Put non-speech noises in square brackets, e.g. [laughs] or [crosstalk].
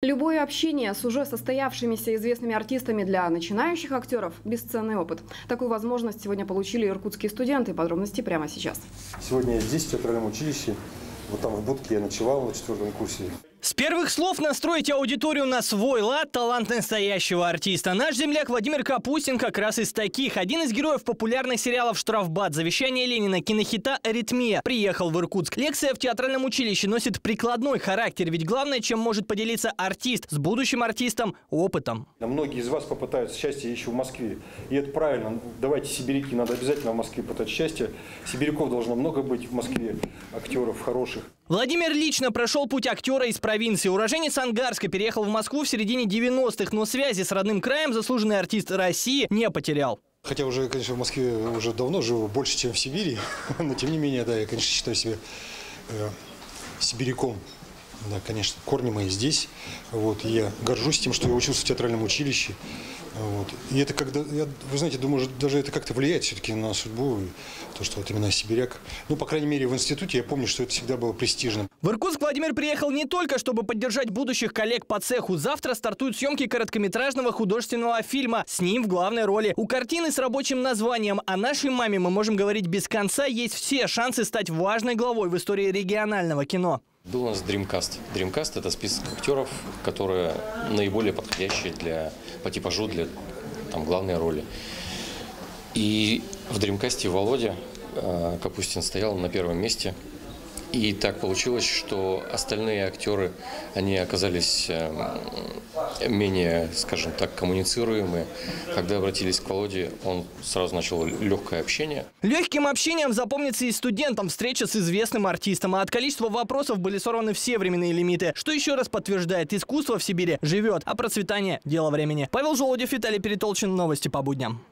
Любое общение с уже состоявшимися известными артистами для начинающих актеров – бесценный опыт. Такую возможность сегодня получили иркутские студенты. Подробности прямо сейчас. Сегодня я здесь, в театральном училище. Вот там в будке я ночевал на четвертом курсе. С первых слов настроить аудиторию на свой лад – талант настоящего артиста. Наш земляк Владимир Капустин как раз из таких. Один из героев популярных сериалов «Штрафбат», «Завещание Ленина», кинохита «Аритмия» приехал в Иркутск. Лекция в театральном училище носит прикладной характер, ведь главное, чем может поделиться артист с будущим артистом – опытом. Многие из вас попытаются счастье еще в Москве. И это правильно. Давайте, сибиряки, надо обязательно в Москве пытать счастье. Сибиряков должно много быть в Москве, актеров хороших. Владимир лично прошел путь актера из провинции. Уроженец Ангарска переехал в Москву в середине 90-х, но связи с родным краем заслуженный артист России не потерял. Хотя уже, конечно, в Москве уже давно живу, больше, чем в Сибири. [laughs] Но, тем не менее, да, я, конечно, считаю себя э, сибиряком. Да, конечно, корни мои здесь. Вот, я горжусь тем, что я учился в театральном училище. Вот. И это когда, я, вы знаете, думаю, даже это как-то влияет все-таки на судьбу, то, что вот именно сибиряк. Ну, по крайней мере, в институте я помню, что это всегда было престижно. В Иркутск Владимир приехал не только, чтобы поддержать будущих коллег по цеху. Завтра стартуют съемки короткометражного художественного фильма. С ним в главной роли. У картины с рабочим названием «О нашей маме мы можем говорить без конца» есть все шансы стать важной главой в истории регионального кино. Был у нас Dreamcast. Dreamcast – это список актеров, которые наиболее подходящие для, по типажу для там, главной роли. И в Dreamcast Володя э, Капустин стоял на первом месте – и так получилось, что остальные актеры, они оказались э, менее, скажем так, коммуницируемые. Когда обратились к Володе, он сразу начал легкое общение. Легким общением запомнится и студентам встреча с известным артистом. А от количества вопросов были сорваны все временные лимиты. Что еще раз подтверждает, искусство в Сибири живет, а процветание – дело времени. Павел Желудев, Виталий Перетолчин, новости по будням.